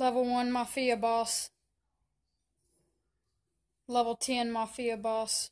Level 1 Mafia Boss. Level 10 Mafia Boss.